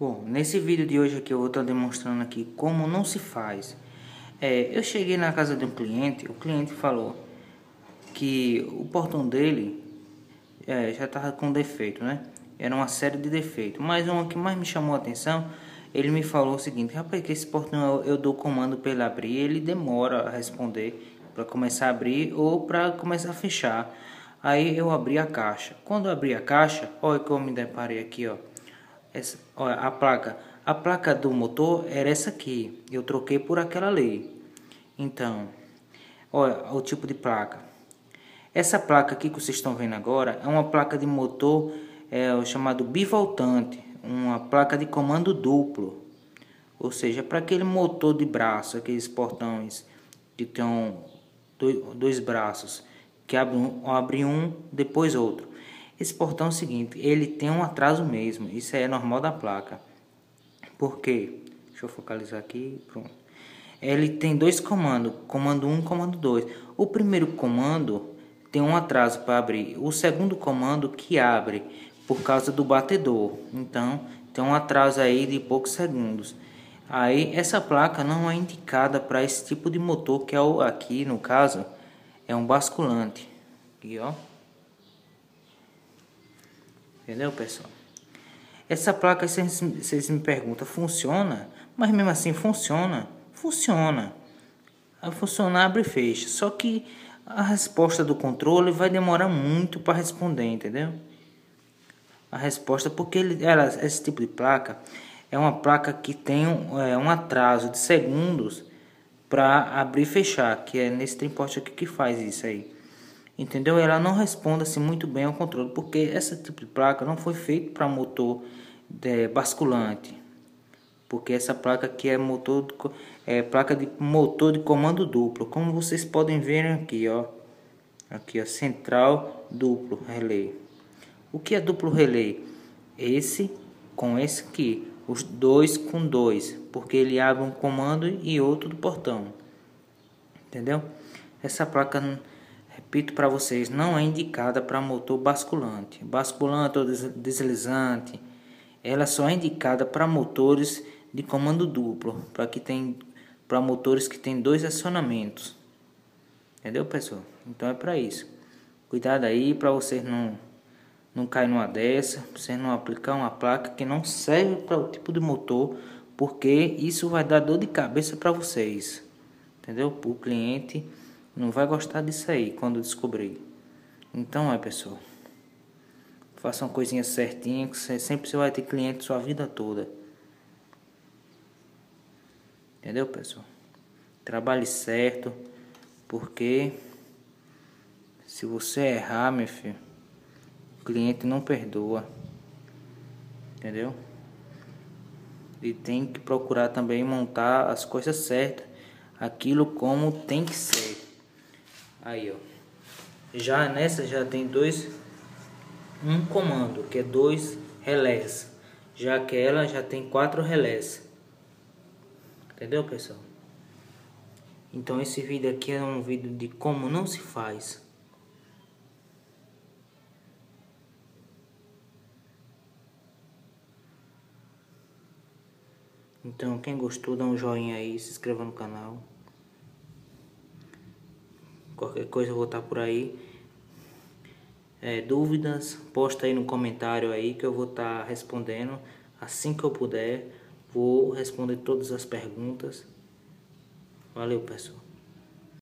Bom, nesse vídeo de hoje aqui eu vou estar demonstrando aqui como não se faz. É, eu cheguei na casa de um cliente, o cliente falou que o portão dele é, já estava com defeito, né? Era uma série de defeitos, mas uma que mais me chamou a atenção, ele me falou o seguinte, rapaz, que esse portão eu, eu dou comando para ele abrir, ele demora a responder para começar a abrir ou para começar a fechar. Aí eu abri a caixa. Quando eu abri a caixa, olha que eu me deparei aqui, ó essa, olha, a placa. A placa do motor era essa aqui. Eu troquei por aquela lei. Então, olha o tipo de placa. Essa placa aqui que vocês estão vendo agora é uma placa de motor é, chamado bivoltante. Uma placa de comando duplo. Ou seja, para aquele motor de braço, aqueles portões que tem dois braços, que abre um, abre um depois outro. Esse portão é o seguinte, ele tem um atraso mesmo, isso é normal da placa. Por quê? Deixa eu focalizar aqui, pronto. Ele tem dois comandos, comando 1 um, comando 2. O primeiro comando tem um atraso para abrir, o segundo comando que abre por causa do batedor. Então, tem um atraso aí de poucos segundos. Aí, essa placa não é indicada para esse tipo de motor, que é o aqui, no caso, é um basculante. Aqui, ó. Entendeu, pessoal? Essa placa, vocês me perguntam, funciona? Mas mesmo assim, funciona? Funciona. A funcionar abre e fecha. Só que a resposta do controle vai demorar muito para responder, entendeu? A resposta, porque ele, ela, esse tipo de placa é uma placa que tem um, é, um atraso de segundos para abrir e fechar, que é nesse triposte aqui que faz isso aí entendeu? Ela não responde assim muito bem ao controle, porque essa tipo de placa não foi feito para motor é, basculante, porque essa placa aqui é motor de, é placa de motor de comando duplo, como vocês podem ver aqui, ó, aqui ó, central duplo relé. O que é duplo relé? Esse com esse aqui, os dois com dois, porque ele abre um comando e outro do portão, entendeu? Essa placa Repito para vocês, não é indicada para motor basculante. Basculante ou deslizante, ela só é indicada para motores de comando duplo, para que tem para motores que tem dois acionamentos. Entendeu, pessoal? Então é para isso. Cuidado aí para vocês não não cair numa dessa, vocês não aplicar uma placa que não serve para o tipo de motor, porque isso vai dar dor de cabeça para vocês. Entendeu? O cliente não vai gostar disso aí quando descobrir. Então é, pessoal. Faça uma coisinha certinha que você, sempre você vai ter cliente sua vida toda. Entendeu, pessoal? Trabalhe certo, porque se você errar, meu filho, o cliente não perdoa. Entendeu? E tem que procurar também montar as coisas certas, aquilo como tem que ser. Aí, ó. Já nessa já tem dois um comando, que é dois relés. Já que ela já tem quatro relés. Entendeu, pessoal? Então esse vídeo aqui é um vídeo de como não se faz. Então quem gostou dá um joinha aí, se inscreva no canal. Qualquer coisa eu vou estar por aí. É, dúvidas, posta aí no comentário aí que eu vou estar respondendo assim que eu puder. Vou responder todas as perguntas. Valeu, pessoal.